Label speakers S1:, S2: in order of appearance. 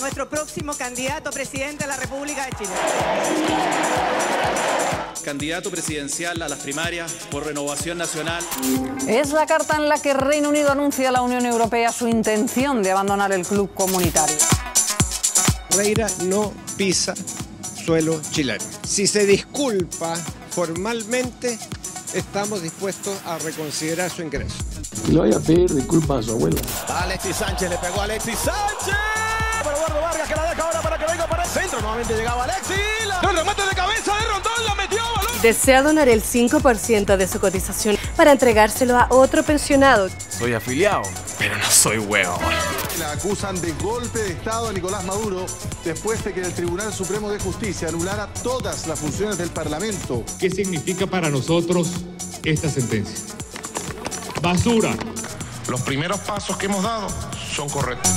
S1: nuestro próximo candidato a presidente de la República de Chile.
S2: Candidato presidencial a las primarias por Renovación Nacional.
S3: Es la carta en la que Reino Unido anuncia a la Unión Europea su intención de abandonar el club comunitario.
S4: Reira no pisa suelo chileno. Si se disculpa formalmente, estamos dispuestos a reconsiderar su ingreso.
S5: Le voy a pedir disculpas a su abuela.
S6: Alexis Sánchez le pegó a Alexis Sánchez. Que la deja ahora para que venga para el centro. Nuevamente llegaba Alexis. El remate de cabeza de Rondón la metió. Balón.
S7: Desea donar el 5% de su cotización para entregárselo a otro pensionado.
S8: Soy afiliado, pero no soy huevo.
S9: La acusan de golpe de Estado a Nicolás Maduro después de que el Tribunal Supremo de Justicia anulara todas las funciones del Parlamento.
S10: ¿Qué significa para nosotros esta sentencia? Basura.
S11: Los primeros pasos que hemos dado son correctos.